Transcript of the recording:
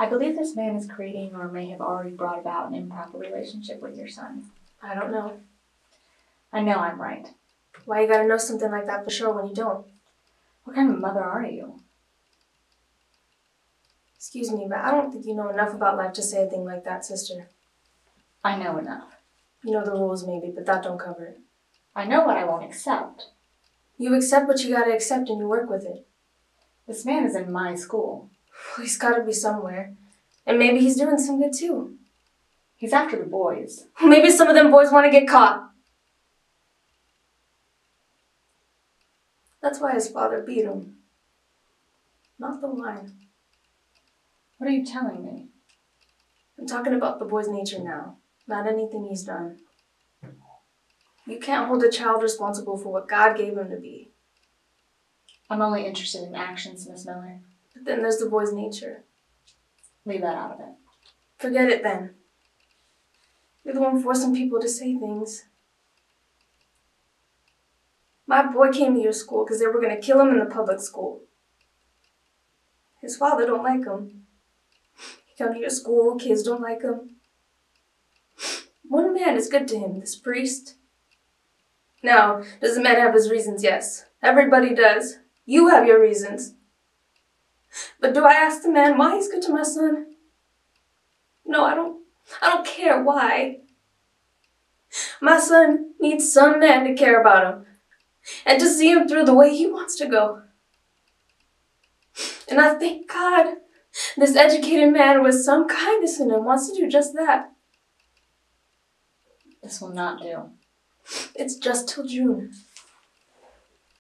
I believe this man is creating or may have already brought about an improper relationship with your son. I don't know. I know I'm right. Why you gotta know something like that for sure when you don't? What kind of mother are you? Excuse me, but I don't think you know enough about life to say a thing like that, sister. I know enough. You know the rules maybe, but that don't cover it. I know what I won't accept. You accept what you gotta accept and you work with it. This man is in my school. He's gotta be somewhere. And maybe he's doing some good too. He's after the boys. Maybe some of them boys wanna get caught. That's why his father beat him. Not the wine. What are you telling me? I'm talking about the boy's nature now, not anything he's done. You can't hold a child responsible for what God gave him to be. I'm only interested in actions, Miss Miller. Then there's the boy's nature. Leave that out of it. Forget it then. You're the one forcing people to say things. My boy came to your school because they were going to kill him in the public school. His father don't like him. He come to your school, kids don't like him. One man is good to him, this priest. Now, does the man have his reasons? Yes. Everybody does. You have your reasons. But do I ask the man why he's good to my son? No, I don't. I don't care why. My son needs some man to care about him and to see him through the way he wants to go. And I thank God this educated man with some kindness in him wants to do just that. This will not do. It's just till June.